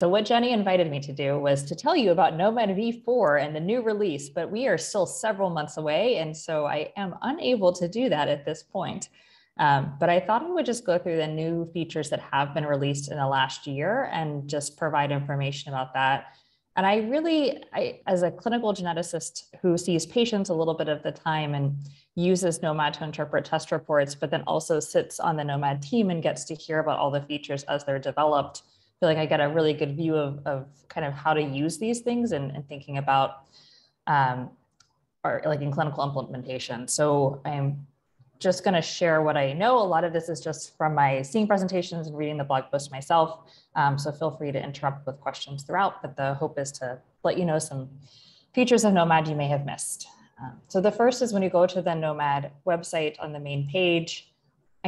So what Jenny invited me to do was to tell you about gnomAD v4 and the new release, but we are still several months away. And so I am unable to do that at this point. Um, but I thought I would just go through the new features that have been released in the last year and just provide information about that. And I really, I, as a clinical geneticist who sees patients a little bit of the time and uses gnomAD to interpret test reports, but then also sits on the gnomAD team and gets to hear about all the features as they're developed, feel like I get a really good view of, of kind of how to use these things and, and thinking about um, or like in clinical implementation. So I'm just going to share what I know. A lot of this is just from my seeing presentations and reading the blog post myself. Um, so feel free to interrupt with questions throughout, but the hope is to let you know some features of gnomAD you may have missed. Um, so the first is when you go to the gnomAD website on the main page,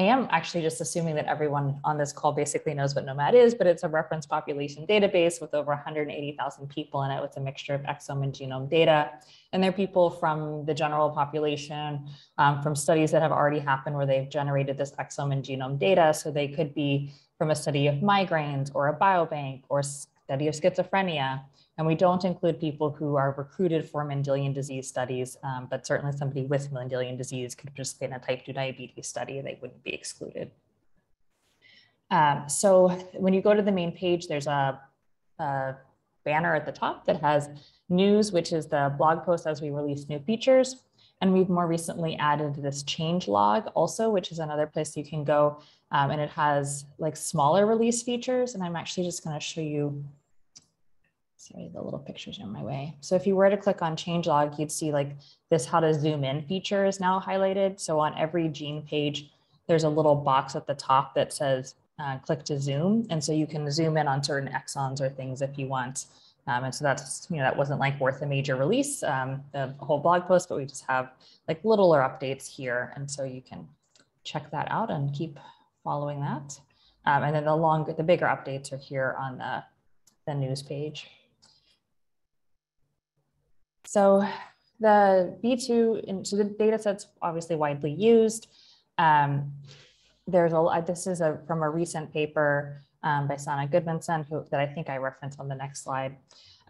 I am actually just assuming that everyone on this call basically knows what gnomAD is, but it's a reference population database with over 180,000 people in it with a mixture of exome and genome data. And they're people from the general population, um, from studies that have already happened where they've generated this exome and genome data. So they could be from a study of migraines or a biobank or study of schizophrenia. And we don't include people who are recruited for Mendelian disease studies, um, but certainly somebody with Mendelian disease could participate in a type 2 diabetes study, they wouldn't be excluded. Um, so when you go to the main page, there's a, a banner at the top that has news, which is the blog post as we release new features. And we've more recently added this change log also, which is another place you can go. Um, and it has like smaller release features. And I'm actually just going to show you sorry, the little pictures are in my way. So if you were to click on changelog, you'd see like this how to zoom in feature is now highlighted. So on every gene page, there's a little box at the top that says uh, click to zoom. And so you can zoom in on certain exons or things if you want. Um, and so that's, you know, that wasn't like worth a major release, um, the whole blog post, but we just have like littler updates here. And so you can check that out and keep following that. Um, and then the longer, the bigger updates are here on the, the news page. So the B2, so the data set's obviously widely used. Um, there's a, lot, this is a, from a recent paper um, by Sanna Gudmundsson, who, that I think I referenced on the next slide,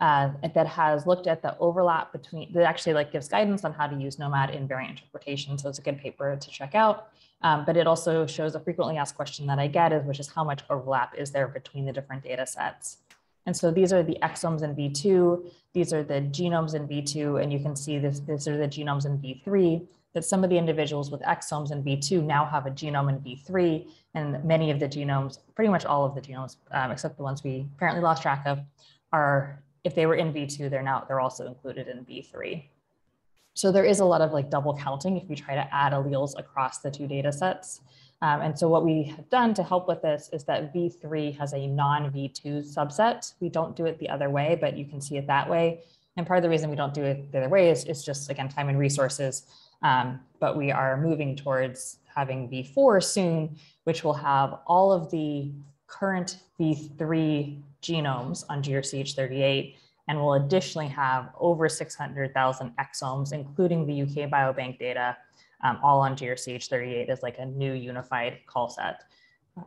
uh, that has looked at the overlap between, that actually like gives guidance on how to use gnomAD in variant interpretation. So it's a good paper to check out. Um, but it also shows a frequently asked question that I get is, which is how much overlap is there between the different data sets? And so these are the exomes in V2, these are the genomes in V2, and you can see this, these are the genomes in V3, that some of the individuals with exomes in V2 now have a genome in V3, and many of the genomes, pretty much all of the genomes, um, except the ones we apparently lost track of, are, if they were in V2, they're now, they're also included in V3. So there is a lot of like double counting if you try to add alleles across the two data sets. Um, and so what we have done to help with this is that V3 has a non-V2 subset. We don't do it the other way, but you can see it that way. And part of the reason we don't do it the other way is, is just, again, time and resources. Um, but we are moving towards having V4 soon, which will have all of the current V3 genomes on GRCH38 and will additionally have over 600,000 exomes, including the UK Biobank data, um, all on GRCH38 as like a new unified call set.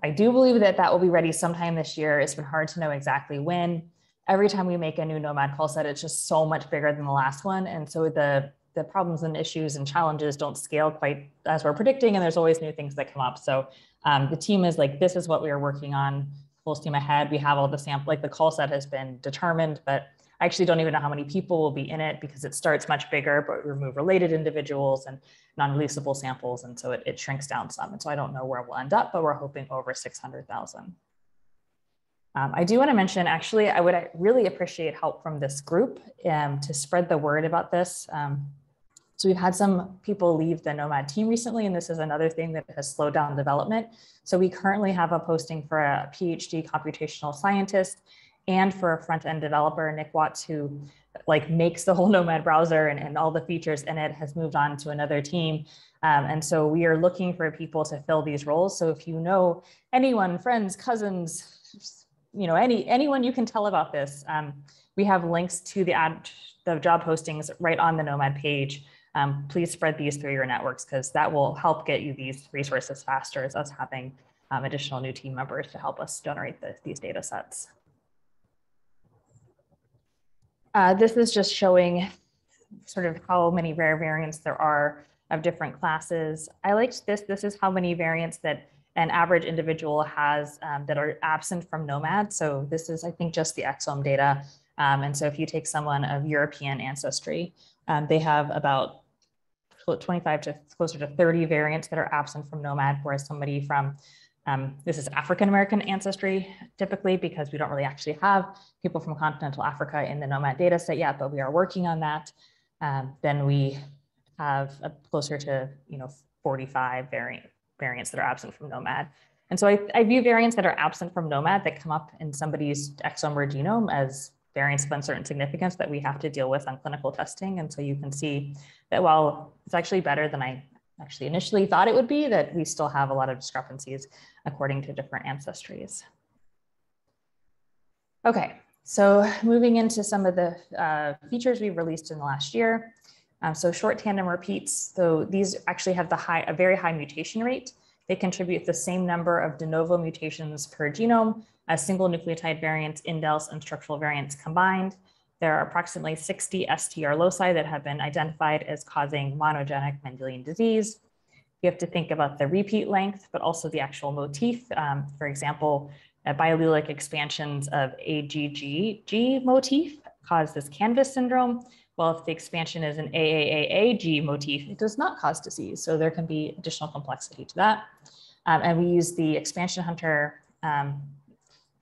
I do believe that that will be ready sometime this year. It's been hard to know exactly when. Every time we make a new gnomAD call set, it's just so much bigger than the last one. And so the, the problems and issues and challenges don't scale quite as we're predicting. And there's always new things that come up. So um, the team is like, this is what we are working on full steam ahead. We have all the sample, like the call set has been determined, but I actually don't even know how many people will be in it because it starts much bigger, but remove related individuals and non-releasable samples. And so it, it shrinks down some. And so I don't know where we'll end up, but we're hoping over 600,000. Um, I do want to mention, actually, I would really appreciate help from this group um, to spread the word about this. Um, so we've had some people leave the gnomAD team recently, and this is another thing that has slowed down development. So we currently have a posting for a PhD computational scientist and for a front end developer, Nick Watts, who like makes the whole gnomAD browser and, and all the features in it has moved on to another team. Um, and so we are looking for people to fill these roles. So if you know anyone, friends, cousins, you know, any anyone you can tell about this, um, we have links to the ad, the job postings right on the gnomAD page. Um, please spread these through your networks because that will help get you these resources faster as us having um, additional new team members to help us generate the, these data sets. Uh, this is just showing sort of how many rare variants there are of different classes. I liked this. This is how many variants that an average individual has um, that are absent from gnomAD. So this is, I think, just the exome data. Um, and so if you take someone of European ancestry, um, they have about 25 to closer to 30 variants that are absent from gnomAD, whereas somebody from um, this is African American ancestry typically because we don't really actually have people from continental Africa in the gnomAD data set yet, but we are working on that. Um, then we have a closer to you know 45 variant, variants that are absent from gnomAD. And so I, I view variants that are absent from gnomAD that come up in somebody's exome or genome as variants of uncertain significance that we have to deal with on clinical testing. And so you can see that while it's actually better than I actually initially thought it would be, that we still have a lot of discrepancies according to different ancestries. Okay, so moving into some of the uh, features we released in the last year. Um, so short tandem repeats, so these actually have the high, a very high mutation rate. They contribute the same number of de novo mutations per genome as single nucleotide variants, indels, and structural variants combined. There are approximately 60 STR loci that have been identified as causing monogenic Mendelian disease. You have to think about the repeat length, but also the actual motif. Um, for example, uh, biallelic expansions of AGGG motif cause this CANVAS syndrome. Well, if the expansion is an AAAAG motif, it does not cause disease. So there can be additional complexity to that. Um, and we use the ExpansionHunter um,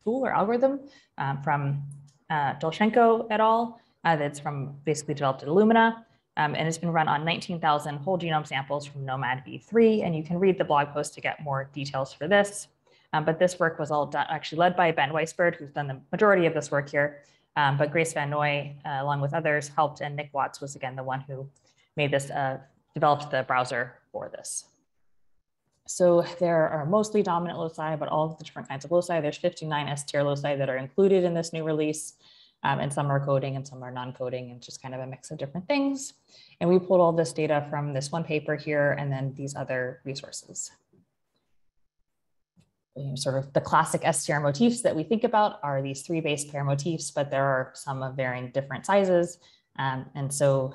tool or algorithm um, from uh, Dolzhenko et al. Uh, that's from basically developed at Illumina. Um, and it's been run on 19,000 whole genome samples from gnomAD v3. And you can read the blog post to get more details for this. Um, but this work was all done, actually led by Ben Weisburd, who's done the majority of this work here. Um, but Grace Van Noy, uh, along with others, helped, and Nick Watts was again the one who made this, uh, developed the browser for this. So there are mostly dominant loci, but all the different kinds of loci. There's 59 STR loci that are included in this new release. Um, and some are coding and some are non-coding and just kind of a mix of different things. And we pulled all this data from this one paper here and then these other resources. Sort of the classic STR motifs that we think about are these three base pair motifs, but there are some of varying different sizes. Um, and so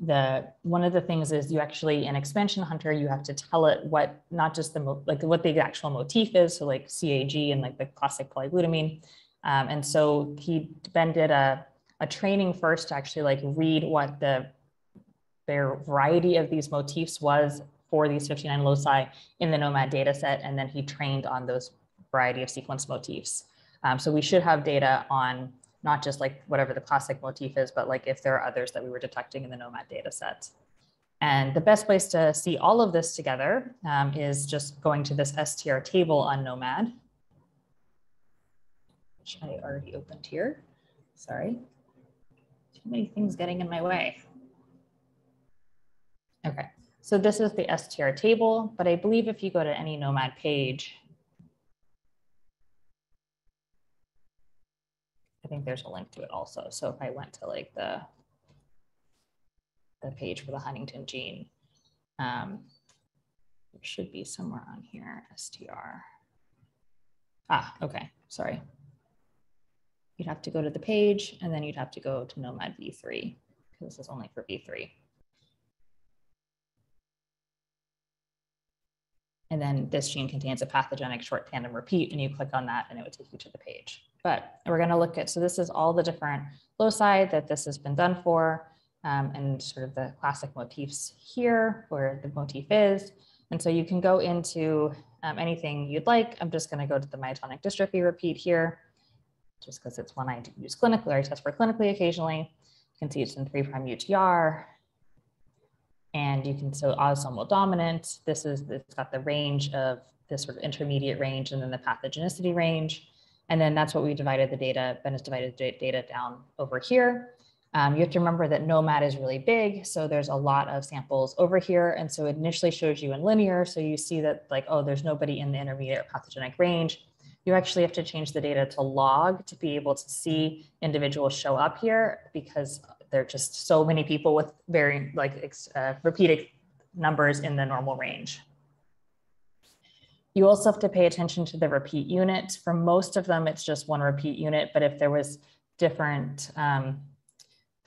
the one of the things is you actually in ExpansionHunter you have to tell it what not just the like what the actual motif is so like cag and like the classic polyglutamine. Um, and so he ben did a, a training first to actually like read what the their variety of these motifs was for these 59 loci in the gnomAD data set and then he trained on those variety of sequence motifs. Um, so we should have data on not just like whatever the classic motif is, but like if there are others that we were detecting in the gnomAD data set. And the best place to see all of this together um, is just going to this STR table on gnomAD, which I already opened here. Sorry. Too many things getting in my way. Okay, so this is the STR table, but I believe if you go to any gnomAD page, I think there's a link to it also. So if I went to like the, the page for the Huntington gene, um, it should be somewhere on here, STR. Ah, okay, sorry. You'd have to go to the page and then you'd have to go to gnomAD V3 because this is only for V3. And then this gene contains a pathogenic short tandem repeat and you click on that and it would take you to the page. But we're gonna look at, so this is all the different loci that this has been done for um, and sort of the classic motifs here where the motif is. And so you can go into um, anything you'd like. I'm just gonna go to the myotonic dystrophy repeat here just because it's one I do use clinically or I test for clinically occasionally. You can see it's in three prime UTR. And you can, so autosomal dominant, this is, it's got the range of this sort of intermediate range and then the pathogenicity range. And then that's what we divided the data, Ben has divided the data down over here. Um, you have to remember that gnomAD is really big. So there's a lot of samples over here. And so it initially shows you in linear. So you see that like, oh, there's nobody in the intermediate pathogenic range. You actually have to change the data to log to be able to see individuals show up here because there are just so many people with very like uh, repeated numbers in the normal range. You also have to pay attention to the repeat unit. For most of them, it's just one repeat unit, but if there was different um,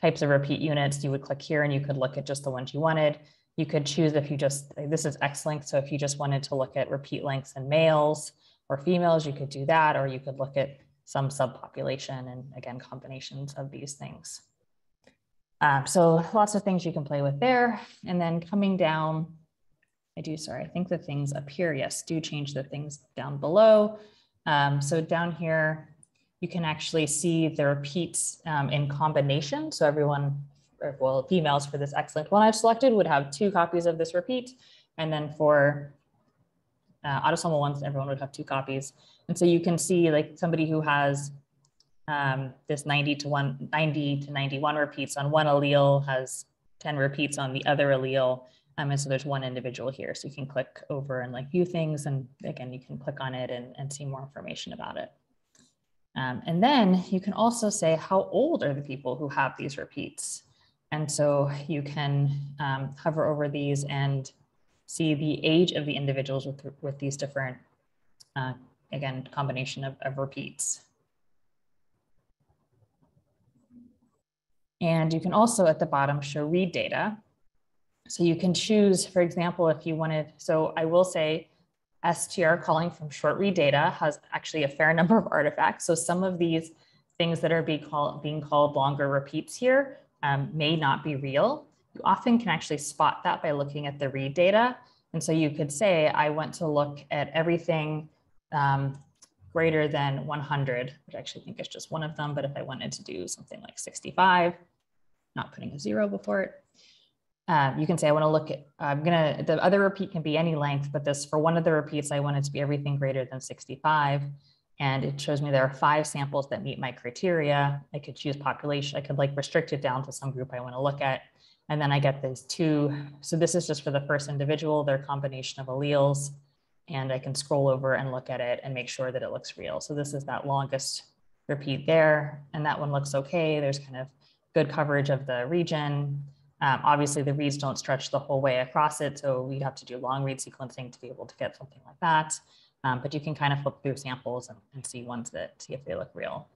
types of repeat units. You would click here and you could look at just the ones you wanted. You could choose if you just, this is X-link. So if you just wanted to look at repeat lengths in males or females, you could do that, or you could look at some subpopulation and again, combinations of these things. Um, so lots of things you can play with there. And then coming down, I do, sorry, I think the things up here, yes, do change the things down below. Um, so down here, you can actually see the repeats um, in combination. So everyone well, females for this X-linked one I've selected would have two copies of this repeat. And then for uh, autosomal ones, everyone would have two copies. And so you can see like somebody who has um, this 90 to one, 90 to 91 repeats on one allele has 10 repeats on the other allele. Um, and so there's one individual here. So you can click over and like view things. And again, you can click on it and, and see more information about it. Um, and then you can also say how old are the people who have these repeats. And so you can um, hover over these and see the age of the individuals with, with these different, uh, again, combination of, of repeats. And you can also at the bottom show read data. So you can choose, for example, if you wanted, so I will say STR calling from short read data has actually a fair number of artifacts. So some of these things that are being called, being called longer repeats here um, may not be real. You often can actually spot that by looking at the read data. And so you could say, I want to look at everything um, greater than 100, which I actually think is just one of them. But if I wanted to do something like 65, not putting a zero before it, um, you can say, I want to look at, I'm going to, the other repeat can be any length, but this for one of the repeats, I want it to be everything greater than 65. And it shows me there are five samples that meet my criteria. I could choose population. I could like restrict it down to some group I want to look at. And then I get these two. So this is just for the first individual, their combination of alleles. And I can scroll over and look at it and make sure that it looks real. So this is that longest repeat there. And that one looks okay. There's kind of good coverage of the region. Um, obviously, the reads don't stretch the whole way across it. So we have to do long read sequencing to be able to get something like that. Um, but you can kind of flip through samples and, and see ones that see if they look real.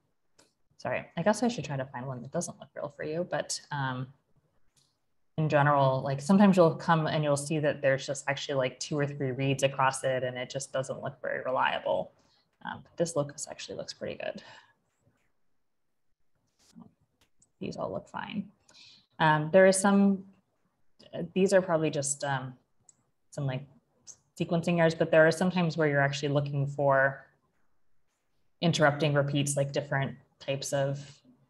Sorry, I guess I should try to find one that doesn't look real for you, but um, in general, like sometimes you'll come and you'll see that there's just actually like two or three reads across it and it just doesn't look very reliable. Um, but this locus actually looks pretty good. These all look fine. Um, there is some, these are probably just um, some like sequencing errors, but there are sometimes where you're actually looking for interrupting repeats like different types of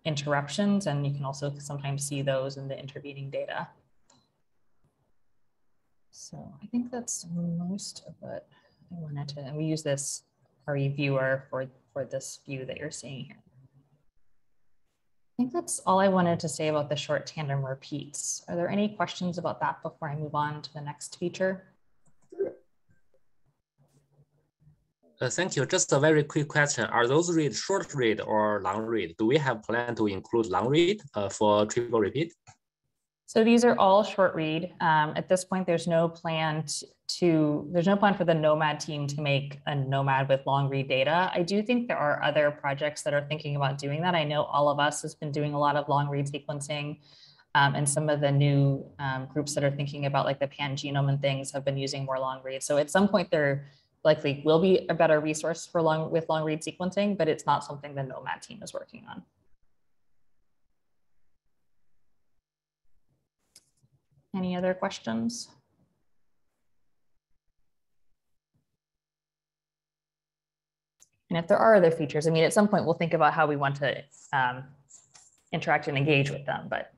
interruptions. And you can also sometimes see those in the intervening data. So I think that's most of what I wanted to, and we use this REViewer for, for this view that you're seeing here. I think that's all I wanted to say about the short tandem repeats. Are there any questions about that before I move on to the next feature? Uh, thank you. Just a very quick question. Are those read short read or long read? Do we have plan to include long read uh, for triple repeat? So these are all short read. Um, at this point, there's no plan to, there's no plan for the gnomAD team to make a gnomAD with long read data. I do think there are other projects that are thinking about doing that. I know all of us has been doing a lot of long read sequencing um, and some of the new um, groups that are thinking about like the pan genome and things have been using more long read. So at some point there likely will be a better resource for long with long read sequencing, but it's not something the gnomAD team is working on. Any other questions? And if there are other features, I mean, at some point we'll think about how we want to um, interact and engage with them, but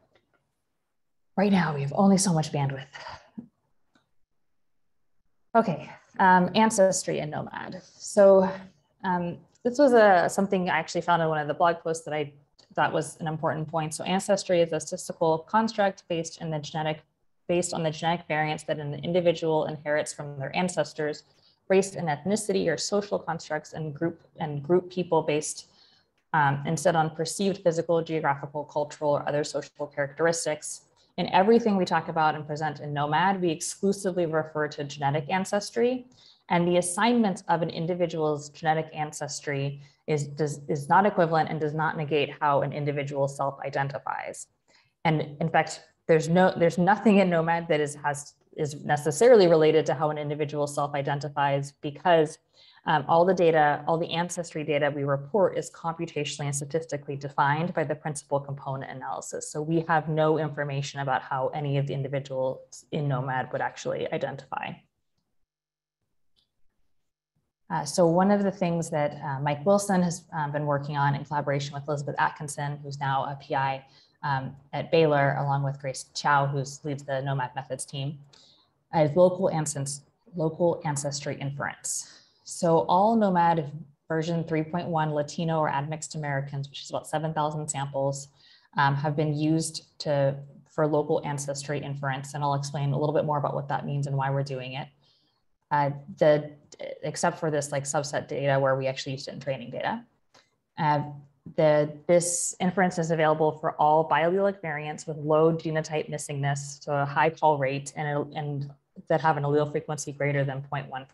right now we have only so much bandwidth. Okay, um, ancestry and gnomAD. So um, this was a something I actually found in one of the blog posts that I thought was an important point. So ancestry is a statistical construct based in the genetic based on the genetic variants that an individual inherits from their ancestors, race and ethnicity or social constructs and group and group people based um, instead on perceived physical, geographical, cultural, or other social characteristics in everything we talk about and present in gnomAD, we exclusively refer to genetic ancestry. And the assignment of an individual's genetic ancestry is, does, is not equivalent and does not negate how an individual self-identifies. And in fact, there's no there's nothing in gnomAD that is has is necessarily related to how an individual self-identifies because um, all the data, all the ancestry data we report is computationally and statistically defined by the principal component analysis. So we have no information about how any of the individuals in gnomAD would actually identify. Uh, so one of the things that uh, Mike Wilson has um, been working on in collaboration with Elizabeth Atkinson, who's now a PI um, at Baylor, along with Grace Tiao, who leads the gnomAD Methods team, is local, ancest local ancestry inference. So all gnomAD version 3.1 Latino or admixed Americans, which is about 7,000 samples, um, have been used to for local ancestry inference. And I'll explain a little bit more about what that means and why we're doing it. Uh, the except for this like subset data where we actually used it in training data. Uh, the, this inference is available for all biallelic variants with low genotype missingness, so a high call rate and, and that have an allele frequency greater than 0.1%.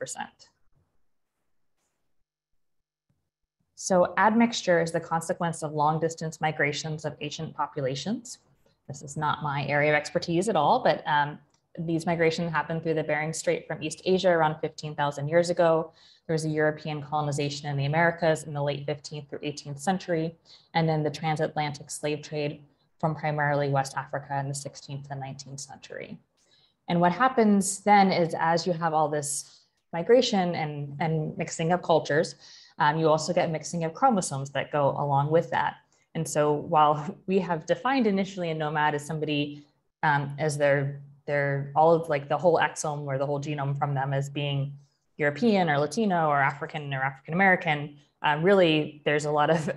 So admixture is the consequence of long distance migrations of ancient populations. This is not my area of expertise at all, but um, these migrations happened through the Bering Strait from East Asia around 15,000 years ago. There was a European colonization in the Americas in the late 15th through 18th century, and then the transatlantic slave trade from primarily West Africa in the 16th and 19th century. And what happens then is as you have all this migration and, and mixing of cultures, um, you also get mixing of chromosomes that go along with that. And so while we have defined initially a gnomAD as somebody um, as their, their all of like the whole exome or the whole genome from them as being European or Latino or African or African American, um, really there's a lot of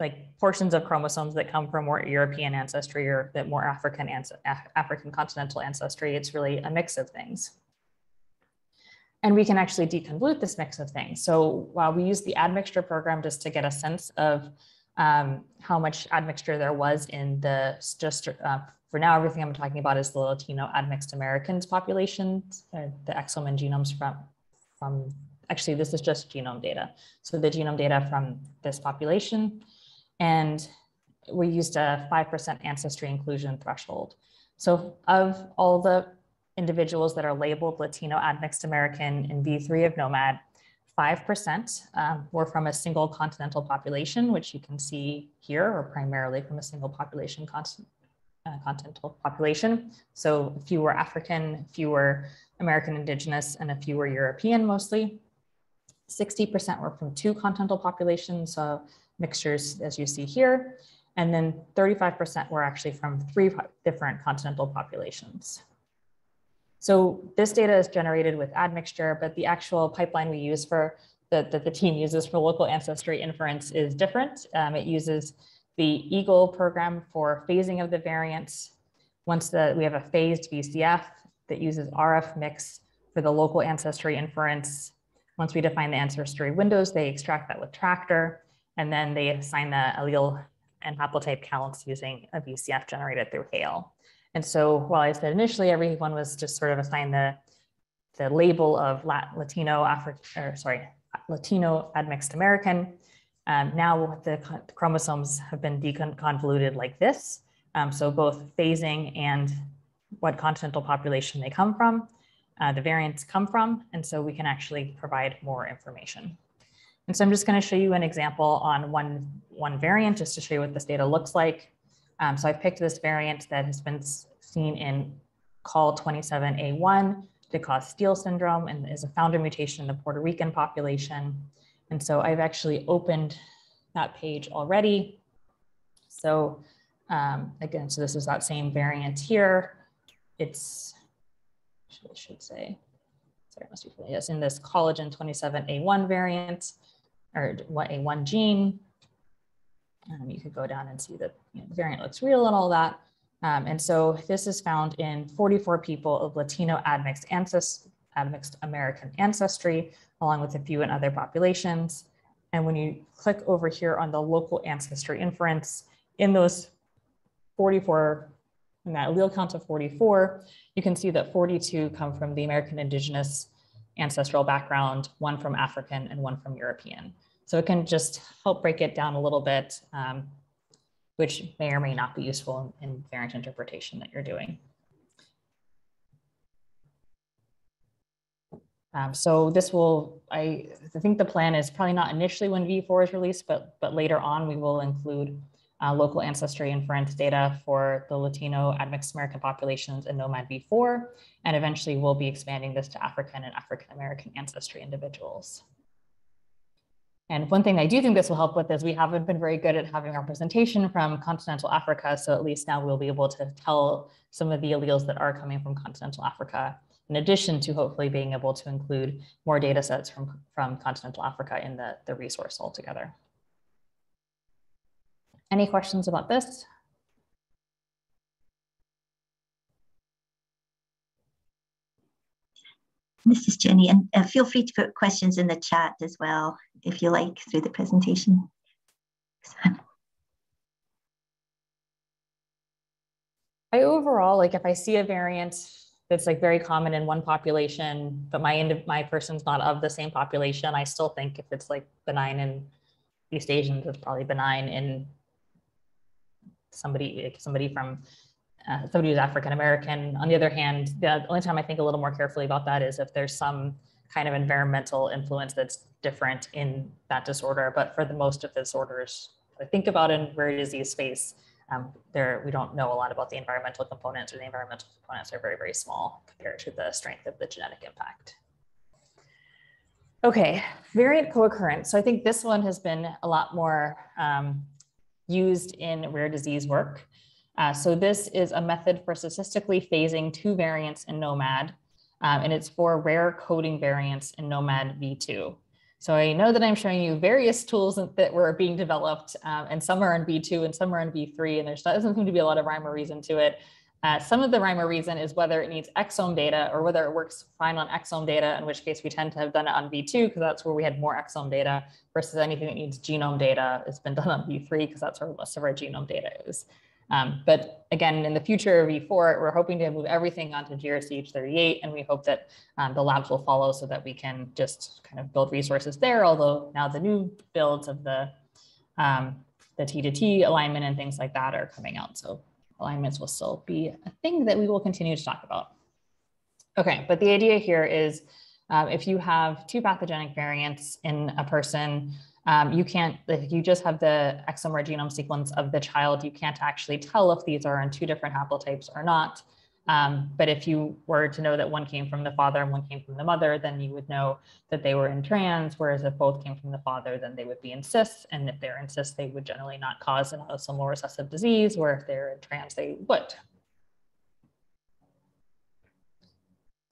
like portions of chromosomes that come from more European ancestry or that more African African continental ancestry. It's really a mix of things. And we can actually deconvolute this mix of things. So while we use the admixture program just to get a sense of um, how much admixture there was in the just uh, for now, everything I'm talking about is the Latino admixed Americans population, uh, the exome and genomes from, from, actually this is just genome data. So the genome data from this population. And we used a 5% ancestry inclusion threshold. So of all the individuals that are labeled Latino admixed American in V3 of gnomAD, 5% um, were from a single continental population, which you can see here, or primarily from a single population uh, continental population. So fewer African, fewer American indigenous, and a few were European mostly. 60% were from two continental populations, so mixtures as you see here. And then 35% were actually from three different continental populations. So this data is generated with admixture, but the actual pipeline we use for that the, the team uses for local ancestry inference is different. Um, it uses the EAGLE program for phasing of the variants. Once the, we have a phased VCF that uses RFMix for the local ancestry inference. Once we define the ancestry windows, they extract that with Tractor, and then they assign the allele and haplotype counts using a VCF generated through Hail. And so while I said initially everyone was just sort of assigned the, the label of Latino, African, or sorry, Latino admixed American, um, now the chromosomes have been deconvoluted like this. Um, so both phasing and what continental population they come from, uh, the variants come from, and so we can actually provide more information. And so I'm just going to show you an example on one, one variant just to show you what this data looks like. Um, so I picked this variant that has been seen in COL27A1 to cause Steele syndrome and is a founder mutation in the Puerto Rican population. And so I've actually opened that page already. So um, again, so this is that same variant here. It's, I should say, sorry, it must be yes, in this collagen 27A1 variant or what A1 gene. Um, you could go down and see that you know, the variant looks real and all that. Um, and so this is found in 44 people of Latino admixed, ancest admixed American ancestry, along with a few in other populations. And when you click over here on the local ancestry inference, in those 44, in that allele count of 44, you can see that 42 come from the American indigenous ancestral background, one from African and one from European. So it can just help break it down a little bit, um, which may or may not be useful in, in variant interpretation that you're doing. Um, so this will, I, I think the plan is probably not initially when V4 is released, but, but later on we will include uh, local ancestry forensic data for the Latino admixed American populations in gnomAD V4, and eventually we'll be expanding this to African and African American ancestry individuals. And one thing I do think this will help with is we haven't been very good at having representation from continental Africa. So at least now we'll be able to tell some of the alleles that are coming from continental Africa in addition to hopefully being able to include more data sets from, from continental Africa in the, the resource altogether. Any questions about this? This is Jenny, and uh, feel free to put questions in the chat as well, if you like, through the presentation. I overall, like if I see a variant that's like very common in one population, but my end my person's not of the same population, I still think if it's like benign in East Asians, it's probably benign in somebody somebody from uh, somebody who's African American. On the other hand, the only time I think a little more carefully about that is if there's some kind of environmental influence that's different in that disorder. But for the most of the disorders, I think about in rare disease space, um, there we don't know a lot about the environmental components or the environmental components are very, very small compared to the strength of the genetic impact. Okay, variant co-occurrence. So I think this one has been a lot more um, used in rare disease work. Uh, so this is a method for statistically phasing two variants in gnomAD, um, and it's for rare coding variants in gnomAD v2. So I know that I'm showing you various tools that were being developed um, and some are in V2 and some are in V3 and there doesn't seem to be a lot of rhyme or reason to it. Uh, some of the rhyme or reason is whether it needs exome data or whether it works fine on exome data, in which case we tend to have done it on V2 because that's where we had more exome data versus anything that needs genome data it's been done on V3 because that's where most of our genome data is. Um, but again, in the future of V4, we're hoping to move everything onto GRCH38, and we hope that um, the labs will follow so that we can just kind of build resources there. Although now the new builds of the um, the T to T alignment and things like that are coming out. So alignments will still be a thing that we will continue to talk about. Okay, but the idea here is um, if you have two pathogenic variants in a person, um, you can't, if you just have the exome or genome sequence of the child, you can't actually tell if these are in two different haplotypes or not. Um, but if you were to know that one came from the father and one came from the mother, then you would know that they were in trans, whereas if both came from the father, then they would be in cis. And if they're in cis, they would generally not cause an autosomal recessive disease, where if they're in trans, they would.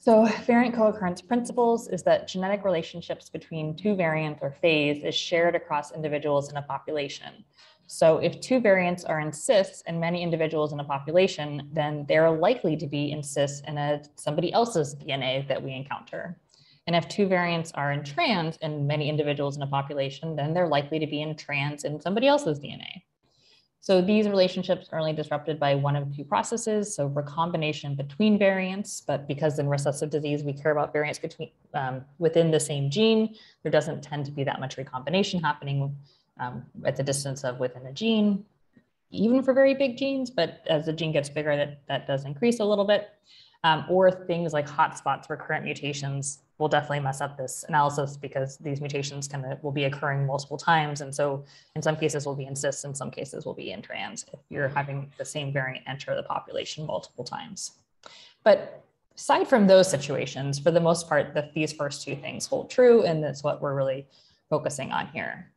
So variant co-occurrence principles is that genetic relationships between two variants or phase is shared across individuals in a population. So if two variants are in cis in many individuals in a population, then they're likely to be in cis in a, somebody else's DNA that we encounter. And if two variants are in trans in many individuals in a population, then they're likely to be in trans in somebody else's DNA. So these relationships are only disrupted by one of two processes, so recombination between variants, but because in recessive disease, we care about variants between um, within the same gene, there doesn't tend to be that much recombination happening um, at the distance of within a gene, even for very big genes, but as the gene gets bigger, that, that does increase a little bit. Um, or things like hotspots, recurrent mutations will definitely mess up this analysis because these mutations can will be occurring multiple times. And so in some cases will be in cis, in some cases will be in trans if you're having the same variant enter the population multiple times. But aside from those situations, for the most part, the, these first two things hold true. And that's what we're really focusing on here.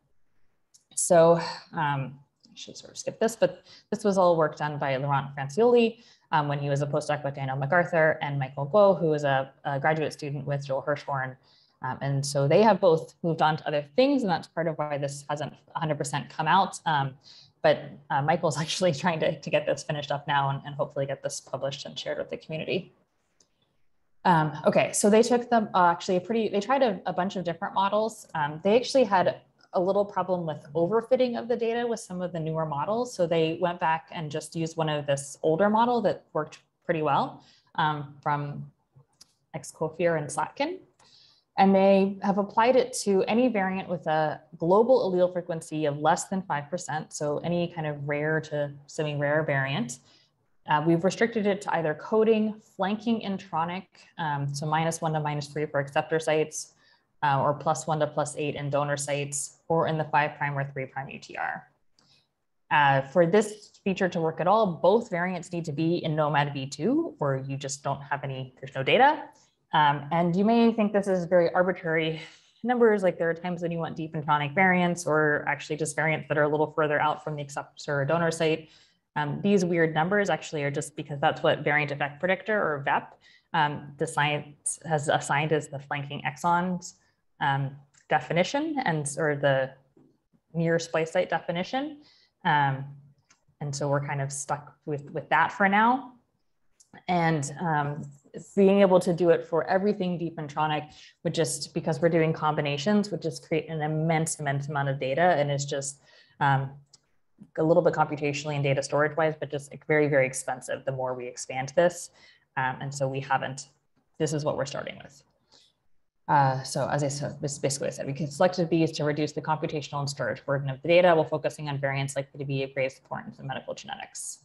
So um, I should sort of skip this, but this was all work done by Laurent Francioli um, when he was a postdoc with Daniel MacArthur and Michael Guo, who was a, a graduate student with Joel Hirschhorn. Um, and so they have both moved on to other things, and that's part of why this hasn't 100% come out. Um, but uh, Michael's actually trying to, to get this finished up now and, and hopefully get this published and shared with the community. Um, okay, so they took them uh, actually a pretty, they tried a, a bunch of different models. Um, they actually had a little problem with overfitting of the data with some of the newer models. So they went back and just used one of this older model that worked pretty well um, from Excoffier and Slatkin. And they have applied it to any variant with a global allele frequency of less than 5%, so any kind of rare to semi-rare variant. Uh, we've restricted it to either coding, flanking intronic, um, so minus one to minus three for acceptor sites, uh, or plus one to plus eight in donor sites, or in the five prime or three prime UTR. Uh, for this feature to work at all, both variants need to be in gnomAD v2, or you just don't have any, there's no data. Um, and you may think this is very arbitrary numbers, like there are times when you want deep intronic variants, or actually just variants that are a little further out from the acceptor or donor site. Um, these weird numbers actually are just because that's what variant effect predictor or VEP, um, the science has assigned as the flanking exons um, definition and or the near splice site definition. Um, and so we're kind of stuck with, with that for now. And um, being able to do it for everything deep intronic would just, because we're doing combinations, would just create an immense, immense amount of data. And it's just um, a little bit computationally and data storage wise, but just very, very expensive the more we expand this. Um, and so we haven't, this is what we're starting with. Uh, so as I said, this is basically what I said, we can selected these to reduce the computational and storage burden of the data while focusing on variants likely to be of greatest importance in medical genetics.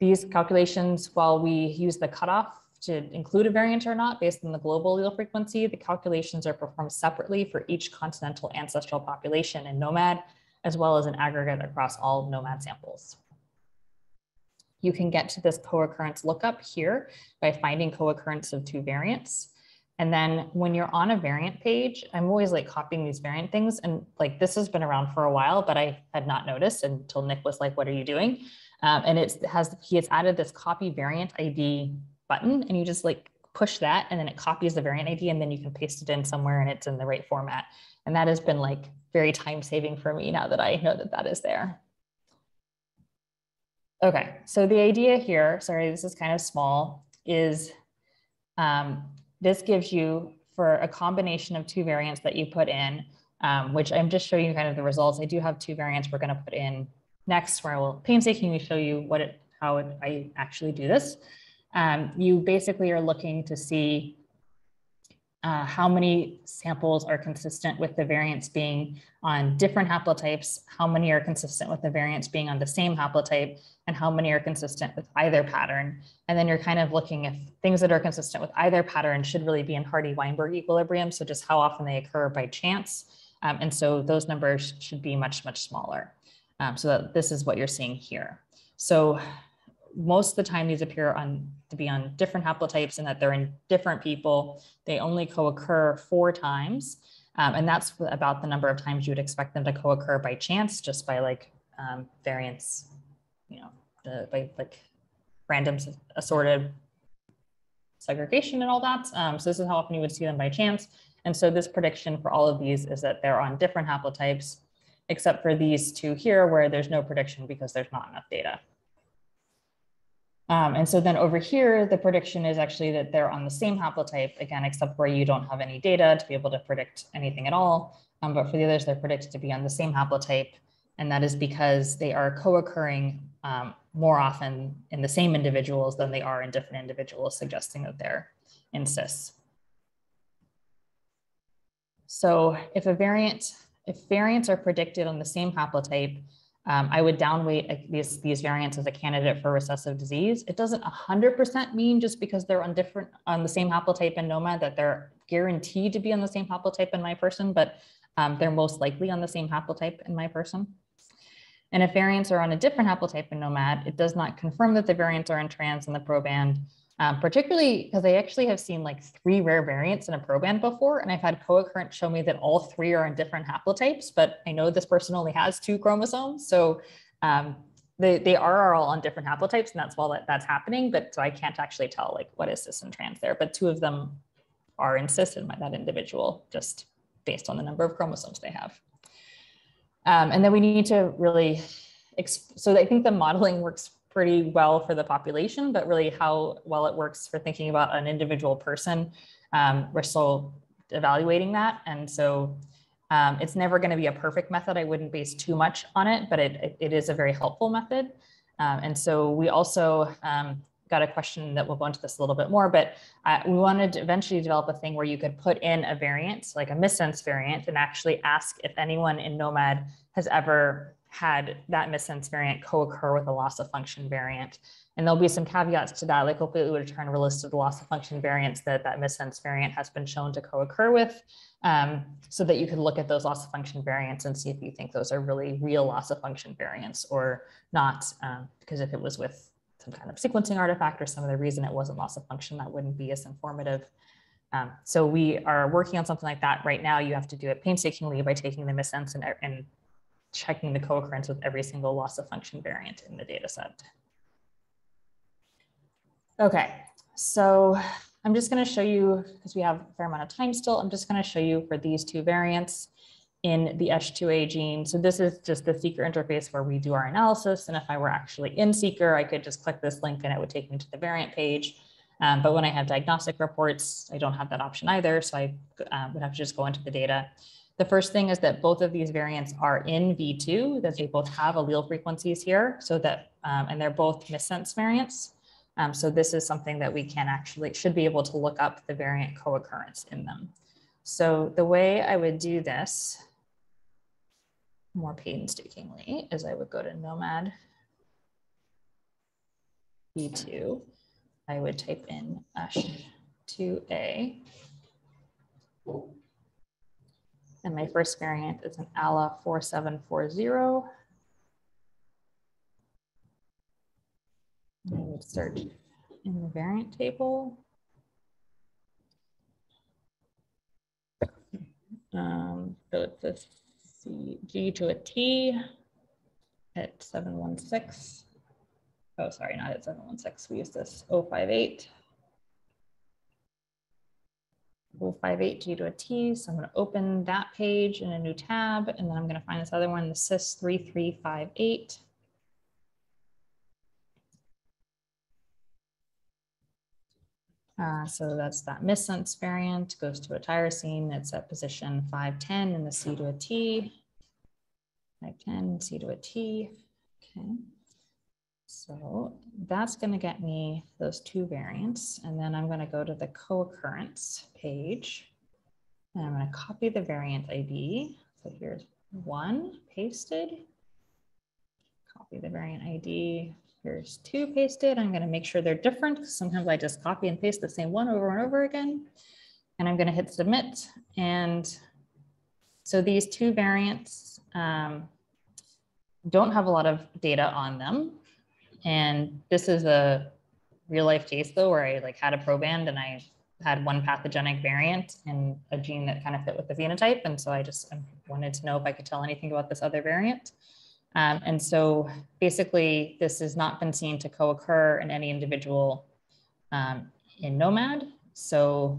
These calculations, while we use the cutoff to include a variant or not based on the global allele frequency, the calculations are performed separately for each continental ancestral population in gnomAD, as well as an aggregate across all gnomAD samples. You can get to this co-occurrence lookup here by finding co-occurrence of two variants. And then when you're on a variant page, I'm always like copying these variant things. And like this has been around for a while, but I had not noticed until Nick was like, what are you doing? Um, and it has, he has added this copy variant ID button and you just like push that and then it copies the variant ID and then you can paste it in somewhere and it's in the right format. And that has been like very time saving for me now that I know that that is there. Okay, so the idea here, sorry, this is kind of small, is um, this gives you for a combination of two variants that you put in, um, which I'm just showing you kind of the results. I do have two variants we're going to put in next where I will painstakingly show you what it, how it, I actually do this. Um, you basically are looking to see uh, how many samples are consistent with the variants being on different haplotypes, how many are consistent with the variants being on the same haplotype, and how many are consistent with either pattern. And then you're kind of looking if things that are consistent with either pattern should really be in Hardy-Weinberg equilibrium, so just how often they occur by chance. Um, and so those numbers should be much, much smaller. Um, so this is what you're seeing here. So most of the time these appear on to be on different haplotypes and that they're in different people. They only co-occur four times. Um, and that's about the number of times you would expect them to co-occur by chance, just by like um, variance, you know, the, by like random assorted segregation and all that. Um, so this is how often you would see them by chance. And so this prediction for all of these is that they're on different haplotypes, except for these two here where there's no prediction because there's not enough data. Um, and so then over here, the prediction is actually that they're on the same haplotype, again, except where you don't have any data to be able to predict anything at all. Um, but for the others, they're predicted to be on the same haplotype. And that is because they are co-occurring um, more often in the same individuals than they are in different individuals, suggesting that they're in cis. So if a variant, if variants are predicted on the same haplotype, um, I would downweight these, these variants as a candidate for recessive disease. It doesn't 100% mean just because they're on different on the same haplotype in gnomAD that they're guaranteed to be on the same haplotype in my person, but um, they're most likely on the same haplotype in my person. And if variants are on a different haplotype in gnomAD, it does not confirm that the variants are in trans in the proband, um, particularly because I actually have seen like three rare variants in a proband before, and I've had co-occurrence show me that all three are in different haplotypes, but I know this person only has two chromosomes. So um, they, they are all on different haplotypes, and that's why that, that's happening. But so I can't actually tell like what is cis and trans there, but two of them are in cis that individual, just based on the number of chromosomes they have. Um, and then we need to really, so I think the modeling works pretty well for the population, but really how well it works for thinking about an individual person, um, we're still evaluating that. And so um, it's never going to be a perfect method. I wouldn't base too much on it, but it, it, is a very helpful method. Um, and so we also um, got a question that we'll go into this a little bit more, but uh, we wanted to eventually develop a thing where you could put in a variant, like a missense variant, and actually ask if anyone in gnomAD has ever had that missense variant co-occur with a loss of function variant. And there'll be some caveats to that, like hopefully it would return a list of the loss of function variants that that missense variant has been shown to co-occur with, um, so that you could look at those loss of function variants and see if you think those are really real loss of function variants or not. Um, because if it was with some kind of sequencing artifact or some other reason it wasn't loss of function, that wouldn't be as informative. Um, so we are working on something like that right now. You have to do it painstakingly by taking the missense and, and checking the co-occurrence with every single loss of function variant in the data set. Okay, so I'm just going to show you, because we have a fair amount of time still, I'm just going to show you for these two variants in the H2A gene. So this is just the seqr interface where we do our analysis. And if I were actually in seqr, I could just click this link and it would take me to the variant page. Um, but when I have diagnostic reports, I don't have that option either. So I um, would have to just go into the data. The first thing is that both of these variants are in V2, that they both have allele frequencies here, so that, um, and they're both missense variants. Um, so this is something that we can actually, should be able to look up the variant co-occurrence in them. So the way I would do this more painstakingly is I would go to gnomAD V2. I would type in ASH2A. And my first variant is an ALA 4740. I would search in the variant table. Um, so it's a C, G to a T at 716. Oh, sorry, not at 716. We use this 058. 058 G to a T. So I'm going to open that page in a new tab, and then I'm going to find this other one, the CIS 3358. Uh, so that's that missense variant goes to a tyrosine. It's at position 510 in the C to a T. 510, C to a T. Okay. So that's going to get me those two variants. And then I'm going to go to the co-occurrence page. And I'm going to copy the variant ID. So here's one pasted. Copy the variant ID. Here's two pasted. I'm going to make sure they're different. Because sometimes I just copy and paste the same one over and over again. And I'm going to hit submit. And so these two variants um, don't have a lot of data on them. And this is a real life case though, where I like had a proband and I had one pathogenic variant in a gene that kind of fit with the phenotype. And so I just wanted to know if I could tell anything about this other variant. Um, and so basically, this has not been seen to co-occur in any individual um, in gnomAD. So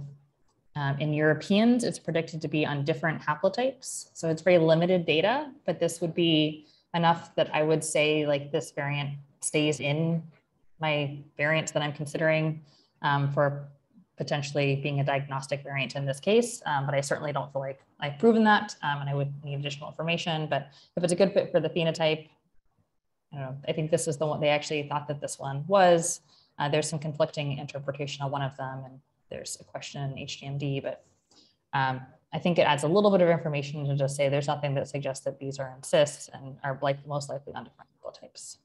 um, in Europeans, it's predicted to be on different haplotypes. So it's very limited data, but this would be enough that I would say like this variant stays in my variants that I'm considering um, for potentially being a diagnostic variant in this case, um, but I certainly don't feel like I've proven that um, and I would need additional information. But if it's a good fit for the phenotype, I don't know, I think this is the one they actually thought that this one was. Uh, there's some conflicting interpretation on one of them and there's a question in HGMD, but um, I think it adds a little bit of information to just say there's nothing that suggests that these are in cis and are like most likely on different types.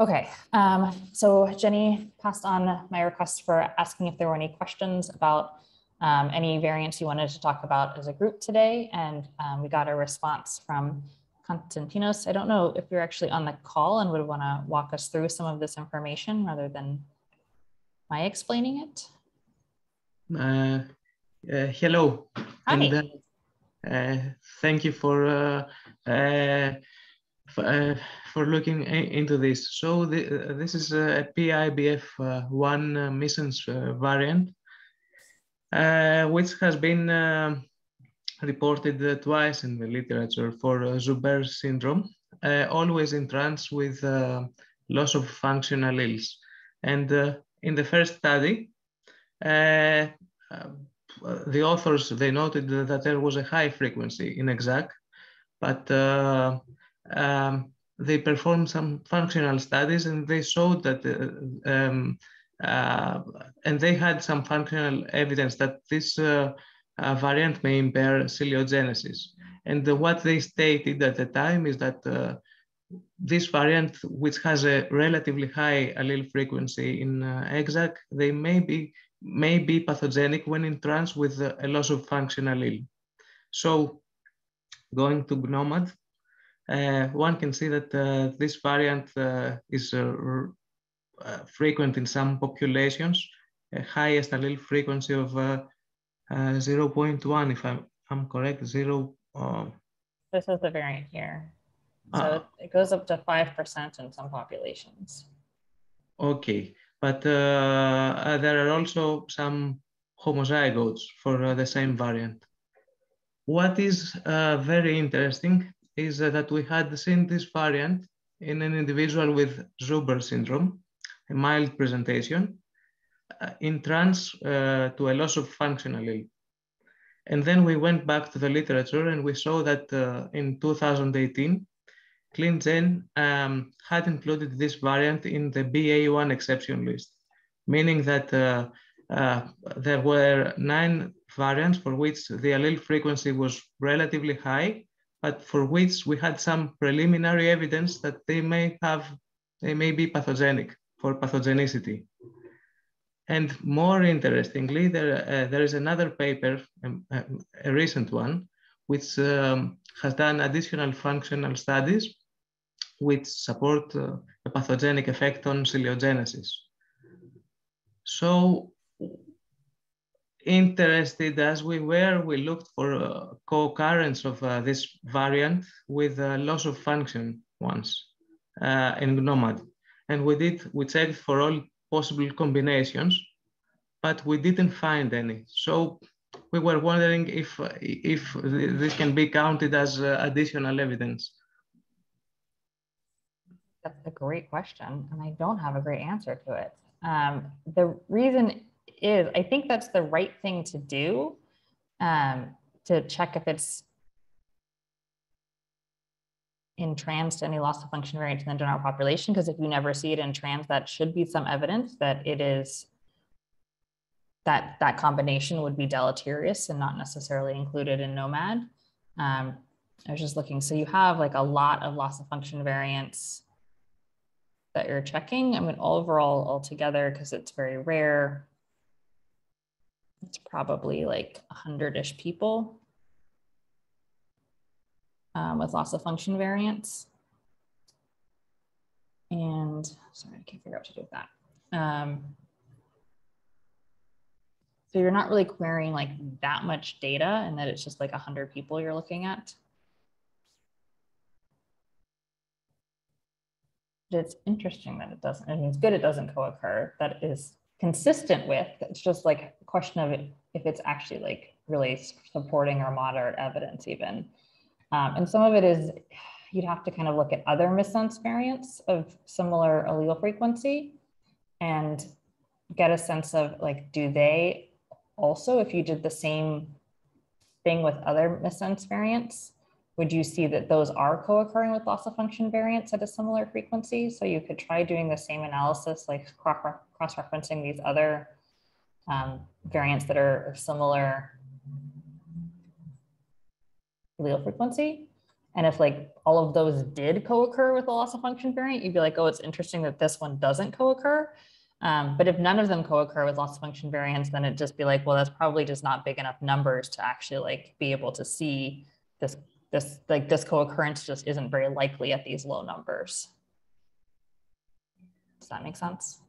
Okay, um, so Jenny passed on my request for asking if there were any questions about um, any variants you wanted to talk about as a group today, and um, we got a response from Konstantinos. I don't know if you're actually on the call and would want to walk us through some of this information rather than my explaining it. Uh, uh, hello. Hi. And, uh, uh thank you for uh, uh, uh, for looking into this. So the, uh, this is a PIBF1 uh, missense variant, which has been um, reported twice in the literature for Joubert syndrome, always in trans with loss of function alleles. And in the first study, uh, the authors, they noted that there was a high frequency in EXAC but uh, um, they performed some functional studies and they showed that, uh, um, uh, and they had some functional evidence that this uh, uh, variant may impair ciliogenesis. And what they stated at the time is that uh, this variant, which has a relatively high allele frequency in EXAC, they may be, may be pathogenic when in trans with a loss of function allele. So going to GNOMAD, uh, one can see that uh, this variant uh, is frequent in some populations, a highest allele frequency of 0.1, if I'm, I'm correct, zero. this is the variant here. So ah. it goes up to 5% in some populations. Okay, but uh, there are also some homozygotes for uh, the same variant. What is uh, very interesting is that we had seen this variant in an individual with Joubert syndrome, a mild presentation, uh, in trans uh, to a loss of function allele. And then we went back to the literature and we saw that uh, in 2018, ClinGen um, had included this variant in the BA1 exception list, meaning that uh, uh, there were nine variants for which the allele frequency was relatively high but for which we had some preliminary evidence that they may have, they may be pathogenic for pathogenicity. And more interestingly, there, uh, there is another paper, um, um, a recent one, which um, has done additional functional studies which support uh, a pathogenic effect on ciliogenesis. So interested as we were, we looked for uh, co-occurrence of uh, this variant with uh, loss of function ones uh, in GNOMAD. And we did, we checked for all possible combinations, but we didn't find any. So we were wondering if, if this can be counted as additional evidence. That's a great question, and I don't have a great answer to it. Um, the reason is, I think that's the right thing to do um, to check if it's in trans to any loss of function variant in the general population, because if you never see it in trans, that should be some evidence that it is that that combination would be deleterious and not necessarily included in gnomAD. Um, I was just looking, so you have like a lot of loss of function variants that you're checking. I mean, overall, altogether, because it's very rare, it's probably like 100-ish people um, with loss of function variants. And sorry, I can't figure out what to do with that. Um, so you're not really querying like that much data and that it's just like 100 people you're looking at. It's interesting that it doesn't, I mean, it's good it doesn't co-occur. That is consistent with. It's just like a question of if it's actually like really supporting or moderate evidence even. Um, and some of it is you'd have to kind of look at other missense variants of similar allele frequency and get a sense of like, do they also, if you did the same thing with other missense variants, would you see that those are co-occurring with loss of function variants at a similar frequency? So you could try doing the same analysis, like cross-referencing these other um, variants that are similar allele frequency. And if like all of those did co-occur with the loss of function variant, you'd be like, oh, it's interesting that this one doesn't co-occur. Um, but if none of them co-occur with loss of function variants, then it'd just be like, well, that's probably just not big enough numbers to actually like be able to see this this like this co-occurrence just isn't very likely at these low numbers. Does that make sense?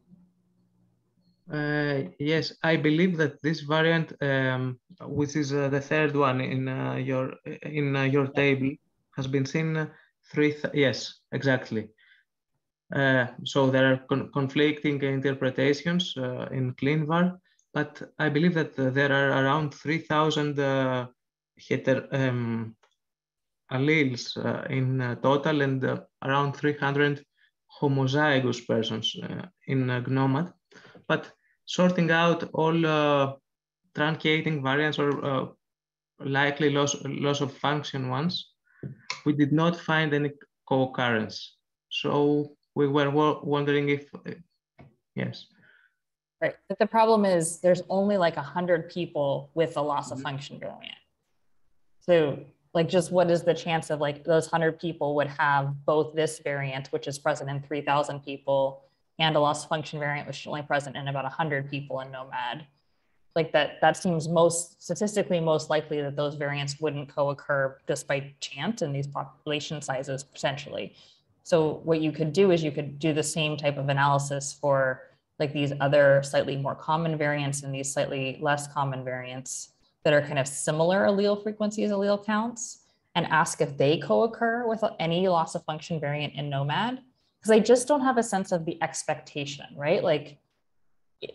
Uh, yes, I believe that this variant, um, which is uh, the third one in uh, your in uh, your table, has been seen three. yes, exactly. Uh, so there are con conflicting interpretations uh, in ClinVar, but I believe that there are around 3,000 heter um, alleles uh, in uh, total and uh, around 300 homozygous persons in GNOMAD. But sorting out all truncating variants or likely loss, loss of function ones, we did not find any co-occurrence. So we were wondering if, yes. Right, but the problem is there's only like a hundred people with a loss of function variant. So like just what is the chance of like those 100 people would have both this variant which is present in 3000 people and a loss function variant which is only present in about 100 people in gnomAD. Like that that seems most statistically most likely that those variants wouldn't co-occur just by chance in these population sizes potentially. So what you could do is you could do the same type of analysis for like these other slightly more common variants and these slightly less common variants that are kind of similar allele frequencies, allele counts, and ask if they co-occur with any loss of function variant in gnomAD because I just don't have a sense of the expectation, right? Like,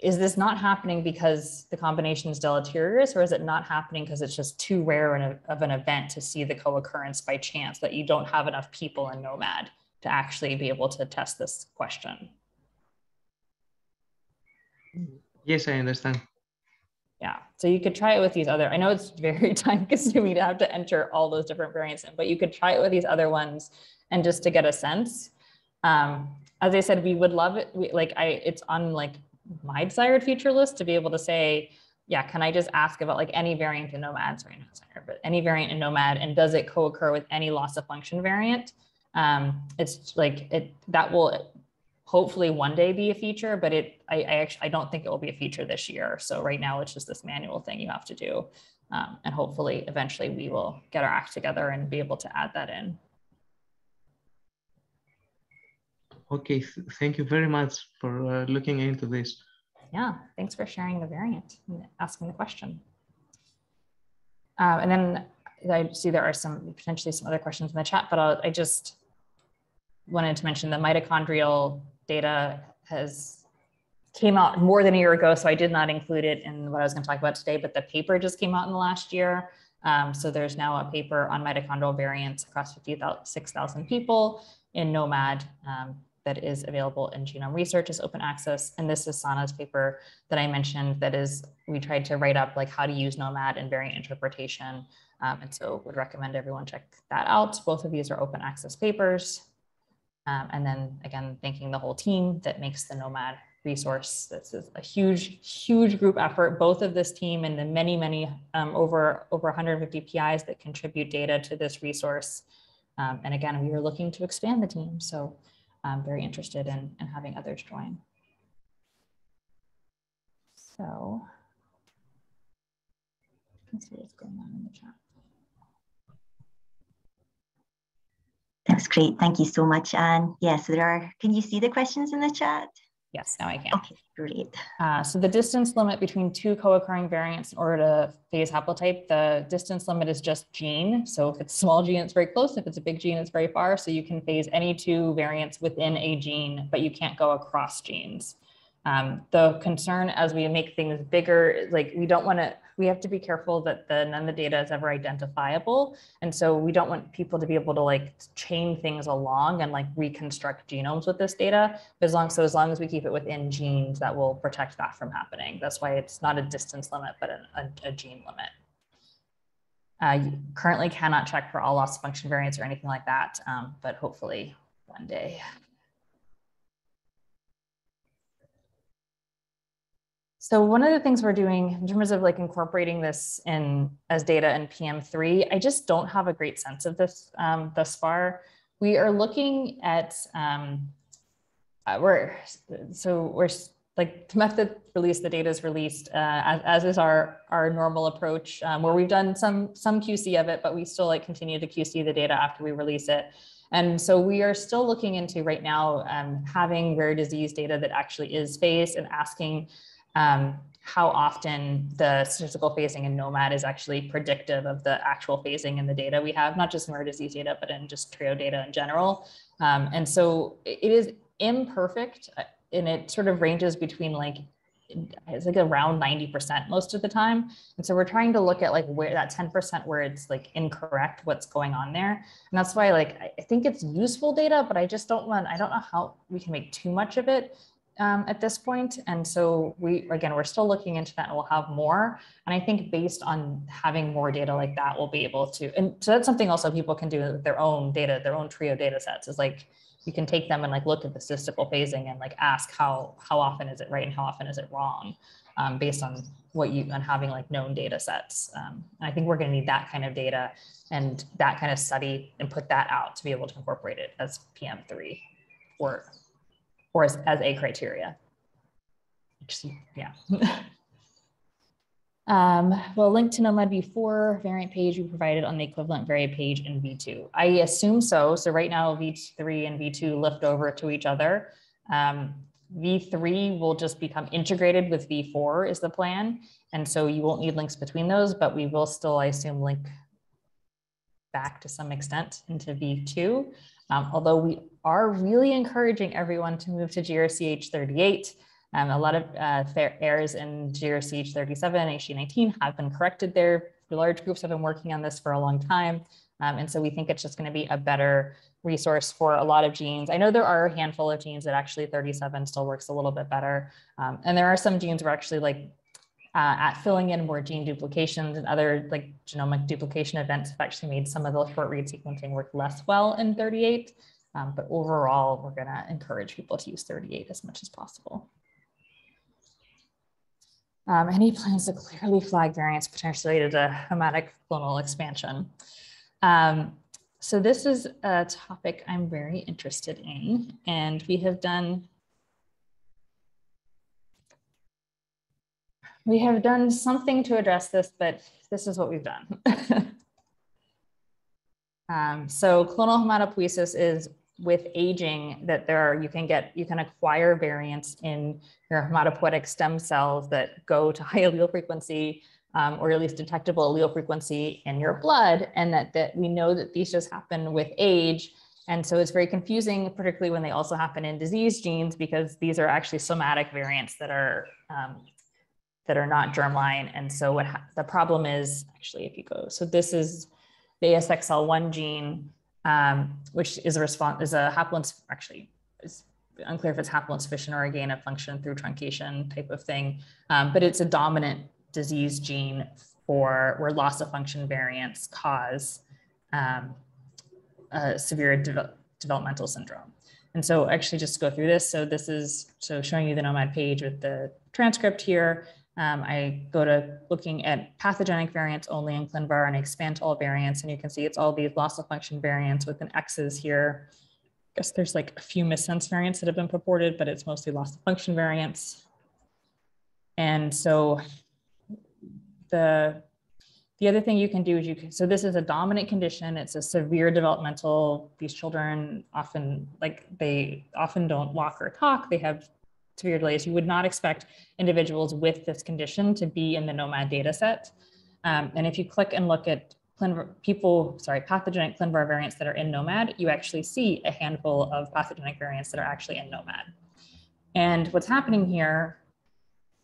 is this not happening because the combination is deleterious, or is it not happening because it's just too rare of an event to see the co-occurrence by chance that you don't have enough people in gnomAD to actually be able to test this question? Yes, I understand yeah. So you could try it with these other i know it's very time consuming to have to enter all those different variants in but you could try it with these other ones and just to get a sense. Um, as i said we would love it we, like i it's on like my desired feature list to be able to say yeah can i just ask about like any variant in gnomAD sorry not Center, but any variant in gnomAD and does it co-occur with any loss of function variant? Um, it's like it that will hopefully one day be a feature, but it I, I, actually I don't think it will be a feature this year. So right now it's just this manual thing you have to do. Um, and hopefully eventually we will get our act together and be able to add that in. Okay, thank you very much for uh, looking into this. Yeah, thanks for sharing the variant and asking the question. Uh, and then I see there are some potentially some other questions in the chat, but I'll, I just wanted to mention the mitochondrial data has came out more than a year ago, so I did not include it in what I was going to talk about today, but the paper just came out in the last year. Um, so there's now a paper on mitochondrial variants across 56,000 people in gnomAD um, that is available in Genome Research as open access. And this is Sanna's paper that I mentioned that is, we tried to write up like how to use gnomAD and variant interpretation. Um, and so would recommend everyone check that out. Both of these are open access papers. Um, and then again, thanking the whole team that makes the gnomAD resource. This is a huge, huge group effort, both of this team and the many, many um, over, over 150 PIs that contribute data to this resource. Um, and again, we are looking to expand the team. So I'm very interested in, in having others join. So let's see what's going on in the chat. That's great. Thank you so much, Anne. Yes, there are, can you see the questions in the chat? Yes, now I can. Okay, great. Uh, so the distance limit between two co-occurring variants in order to phase haplotype, the distance limit is just gene. So if it's a small gene, it's very close. If it's a big gene, it's very far. So you can phase any two variants within a gene, but you can't go across genes. Um, the concern as we make things bigger, like we don't want to, we have to be careful that the none of the data is ever identifiable. And so we don't want people to be able to like chain things along and like reconstruct genomes with this data. But As long so as long as we keep it within genes, that will protect that from happening. That's why it's not a distance limit, but a, a, a gene limit. Uh, you currently cannot check for all loss function variants or anything like that, um, but hopefully one day. So one of the things we're doing in terms of like incorporating this in as data in PM3, I just don't have a great sense of this um, thus far. We are looking at, um, uh, we're, so we're like the method release, the data is released uh, as, as is our, our normal approach um, where we've done some, some QC of it, but we still like continue to QC the data after we release it. And so we are still looking into right now um, having rare disease data that actually is phased and asking um, how often the statistical phasing in gnomAD is actually predictive of the actual phasing in the data we have, not just in rare disease data, but in just trio data in general. Um, and so it is imperfect uh, and it sort of ranges between like it's like around 90% most of the time. And so we're trying to look at like where that 10% where it's like incorrect, what's going on there. And that's why like I think it's useful data, but I just don't want, I don't know how we can make too much of it um, at this point. And so we, again, we're still looking into that and we'll have more. And I think based on having more data like that, we'll be able to, and so that's something also people can do with their own data, their own trio data sets is like, you can take them and like look at the statistical phasing and like ask how, how often is it right and how often is it wrong um, based on what you, on having like known data sets. Um, and I think we're gonna need that kind of data and that kind of study and put that out to be able to incorporate it as PM3 or or as, as a criteria. Yeah. um, well, link to gnomAD v4 variant page we provided on the equivalent variant page in V2. I assume so. So right now V3 and V2 lift over to each other. Um, V3 will just become integrated with V4 is the plan. And so you won't need links between those, but we will still, I assume, link back to some extent into V2. Um, although we are really encouraging everyone to move to GRCH 38. Um, a lot of uh, errors in GRCH 37 and hg19 have been corrected there. Large groups have been working on this for a long time. Um, and so we think it's just going to be a better resource for a lot of genes. I know there are a handful of genes that actually 37 still works a little bit better. Um, and there are some genes where actually like uh, at filling in more gene duplications and other like genomic duplication events have actually made some of the short read sequencing work less well in 38. Um, but overall, we're going to encourage people to use 38 as much as possible. Um, any plans to clearly flag variants potentially related to somatic clonal expansion? Um, so this is a topic I'm very interested in, and we have done we have done something to address this, but this is what we've done. um, so clonal hematopoiesis is with aging that there are, you can get, you can acquire variants in your hematopoietic stem cells that go to high allele frequency um, or at least detectable allele frequency in your blood. And that, that we know that these just happen with age. And so it's very confusing, particularly when they also happen in disease genes, because these are actually somatic variants that are um, that are not germline. And so what the problem is actually, if you go, so this is the ASXL1 gene, um, which is a response, is a haploins, actually, it's unclear if it's haploinsufficient or a gain of function through truncation type of thing, um, but it's a dominant disease gene for where loss of function variants cause um, severe de developmental syndrome. And so actually just go through this. So this is, so showing you the gnomAD page with the transcript here. Um, I go to looking at pathogenic variants only in ClinVar and I expand to all variants. And you can see it's all these loss of function variants with an X's here. I guess there's like a few missense variants that have been purported, but it's mostly loss of function variants. And so the, the other thing you can do is you can, so this is a dominant condition. It's a severe developmental, these children often like they often don't walk or talk. They have severe delays, you would not expect individuals with this condition to be in the gnomAD data set. Um, and if you click and look at people, sorry, pathogenic ClinVar variants that are in gnomAD, you actually see a handful of pathogenic variants that are actually in gnomAD. And what's happening here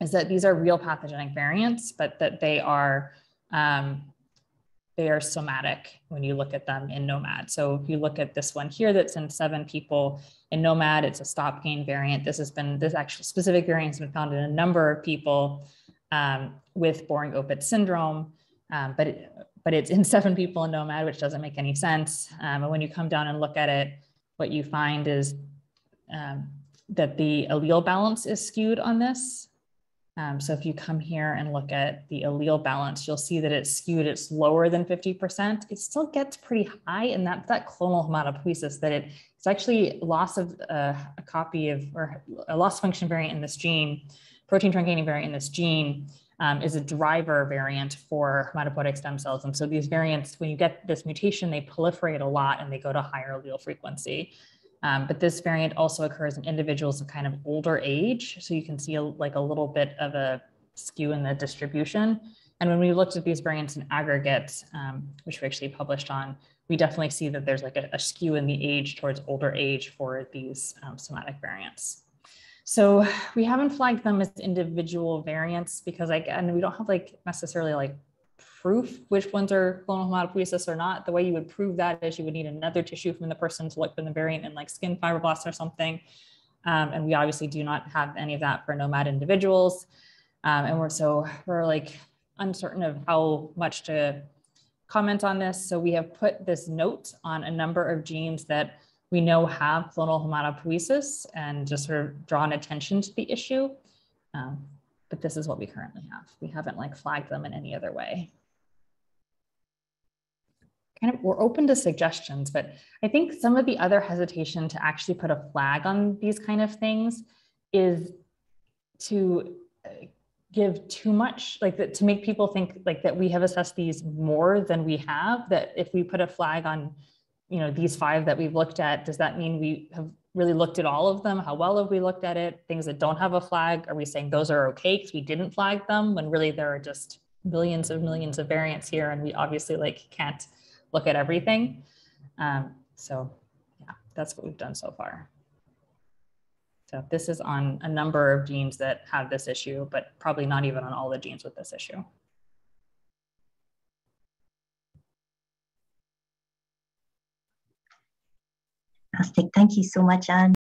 is that these are real pathogenic variants, but that they are um, they are somatic when you look at them in gnomAD. So if you look at this one here that's in seven people in gnomAD, it's a stop gain variant. This has been, this actual specific variant has been found in a number of people um, with Bohring-Opitz syndrome, um, but, it, but it's in seven people in gnomAD, which doesn't make any sense. Um, and when you come down and look at it, what you find is um, that the allele balance is skewed on this. Um, so if you come here and look at the allele balance, you'll see that it's skewed, it's lower than 50%. It still gets pretty high and that's that clonal hematopoiesis that it, it's actually loss of uh, a copy of, or a loss function variant in this gene, protein truncating variant in this gene um, is a driver variant for hematopoietic stem cells. And so these variants, when you get this mutation, they proliferate a lot and they go to higher allele frequency. Um, but this variant also occurs in individuals of kind of older age. So you can see a, like a little bit of a skew in the distribution. And when we looked at these variants in aggregate, um, which we actually published on, we definitely see that there's like a, a skew in the age towards older age for these um, somatic variants. So we haven't flagged them as individual variants because like, and we don't have like necessarily like proof which ones are clonal hematopoiesis or not. The way you would prove that is you would need another tissue from the person to look for the variant in like skin fibroblasts or something. Um, and we obviously do not have any of that for gnomAD individuals. Um, and we're so we're like uncertain of how much to comment on this. So we have put this note on a number of genes that we know have clonal hematopoiesis and just sort of drawn attention to the issue. Um, but this is what we currently have. We haven't like flagged them in any other way. Kind of, we're open to suggestions, but I think some of the other hesitation to actually put a flag on these kind of things is to uh, give too much, like that, to make people think like that we have assessed these more than we have. That if we put a flag on, you know, these five that we've looked at, does that mean we have really looked at all of them? How well have we looked at it? Things that don't have a flag, are we saying those are okay because we didn't flag them when really there are just billions of millions of variants here and we obviously like can't look at everything. Um, so yeah, that's what we've done so far. So this is on a number of genes that have this issue, but probably not even on all the genes with this issue. Fantastic. Thank you so much, Anne.